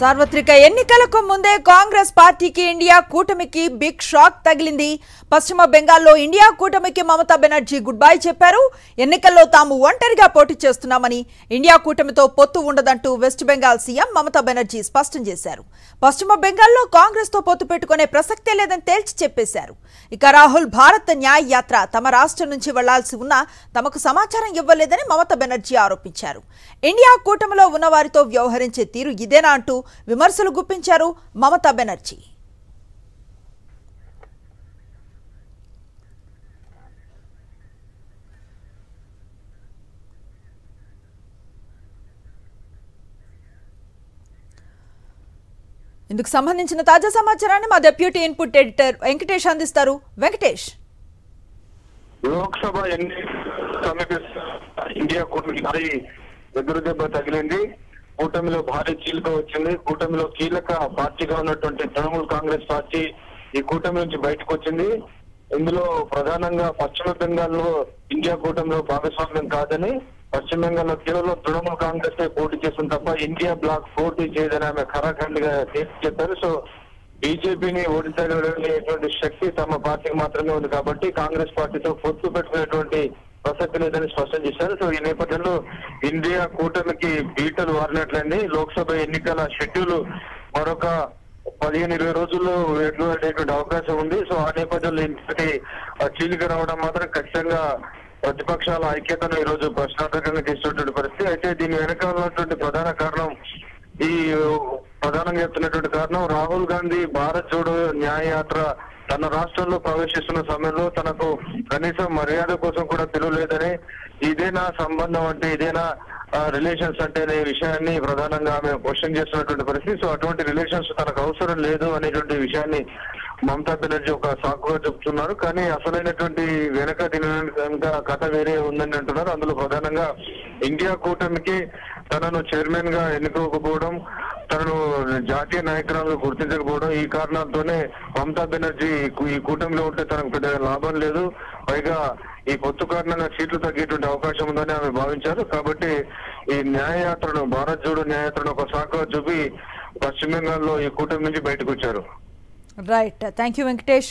సార్వత్రిక ఎన్నికలకు ముందే కాంగ్రెస్ పార్టీకి ఇండియా కూటమికి బిగ్ షాక్ తగిలింది. పశ్చిమ బెంగాల్లో ఇండియా కూటమికి మమతా బెనర్జీ గుడ్ బై చెప్పారు. ఎన్నికల్లో తాము ఒంటరిగా పోటీ చేస్తున్నామని ఇండియా కూటమితో పొత్తు ఉండదంటూ వెస్ట్ బెంగాల్ సీఎం మమతా బెనర్జీ స్పష్టం చేశారు. పశ్చిమ బెంగాల్లో కాంగ్రెస్తో పొత్తు పెట్టుకునే ప్రసక్తే లేదని తేల్చి చెప్పేశారు. ఇక రాహుల్ భారత్ న్యాయ యాత్ర తమ రాష్ట్రం నుంచి వెళ్ళాల్సి ఉన్నా తమకు సమాచారం ఇవ్వలేదని మమతా బెనర్జీ ఆరోపించారు. ఇండియా కూటమిలో ఉన్నవారితో వ్యవహరించే తీరు ఇదేనా అంటూ విమర్శలు గుప్పించారు మమతా బెనర్జీ. ఇందుకు సంబంధించిన తాజా సమాచారాన్ని మా డెప్యూటీ ఇన్పుట్ ఎడిటర్ వెంకటేష్ అందిస్తారు. వెంకటేష్. లోక్సభ ఎన్నికల ఇండియా కూటమికి భారీ ఎదురు దెబ్బ తగిలింది. కూటమిలో భారీ చీలిక వచ్చింది. కూటమిలో కీలక పార్టీగా ఉన్నటువంటి తృణమూల్ కాంగ్రెస్ పార్టీ ఈ కూటమి నుంచి బయటకు వచ్చింది. ఇందులో ప్రధానంగా పశ్చిమ బెంగాల్లో ఇండియా కూటమిలో భాగస్వామ్యం కాదని పశ్చిమ బెంగాల్లో కేవలం తృణమూల్ కాంగ్రెస్ పోటీ చేసింది తప్ప ఇండియా బ్లాక్ పోటీ చేయదని ఆమె ఖరాఖండ్గా తేల్చి చెప్పారు. సో బీజేపీని ఓడించగలిగేటువంటి శక్తి తమ పార్టీకి మాత్రమే ఉంది కాబట్టి కాంగ్రెస్ పార్టీతో పొత్తు పెట్టుకునేటువంటి ప్రసక్తి లేదని స్పష్టం చేశారు. సో ఈ నేపథ్యంలో ఇండియా కూటమికి బీటలు వారినట్లయింది లోక్సభ ఎన్నికల షెడ్యూల్ మరొక పదిహేను ఇరవై రోజుల్లో వెలువడేటువంటి అవకాశం ఉంది. సో ఆ నేపథ్యంలో ఇంతటి చీలిక రావడం మాత్రం ఖచ్చితంగా ప్రతిపక్షాల ఐక్యతను ఈ రోజు ప్రశ్నార్థకంగా తీసుకున్నటువంటి పరిస్థితి. అయితే దీని వెనకాల ఉన్నటువంటి ప్రధాన కారణం ఈ ప్రధానంగా చెప్తున్నటువంటి కారణం రాహుల్ గాంధీ భారత్ జోడో న్యాయయాత్ర తన రాష్ట్రంలో ప్రవేశిస్తున్న సమయంలో తనకు కనీసం మర్యాద కోసం కూడా తినలేదని ఇదే నా సంబంధం అంటే ఇదేనా రిలేషన్స్ అంటే అనే విషయాన్ని ప్రధానంగా ఆమె క్వశ్చన్ చేస్తున్నటువంటి పరిస్థితి. సో అటువంటి రిలేషన్స్ తనకు అవసరం లేదు అనేటువంటి విషయాన్ని మమతా బెనర్జీ ఒక సాకుగా చెప్తున్నారు. కానీ అసలైనటువంటి వెనక దీని కథ వేరే ఉందని అంటున్నారు. అందులో ప్రధానంగా ఇండియా కూటమికి తనను చైర్మన్గా ఎన్నుకోకపోవడం తనను జాతీయ నాయకురాలు గుర్తించకపోవడం ఈ కారణాలతోనే మమతా బెనర్జీ ఈ కూటమిలో ఉంటే తనకు పెద్ద లాభం లేదు. పైగా ఈ పొత్తు కారణంగా సీట్లు తగ్గేటువంటి అవకాశం ఉందని ఆమె భావించారు. కాబట్టి ఈ న్యాయయాత్రను భారత్ జోడో న్యాయయాత్రను ఒక శాఖ చూపి పశ్చిమ బెంగాల్లో ఈ కూటమి నుంచి బయటకు వచ్చారు. Right thank you Venkatesh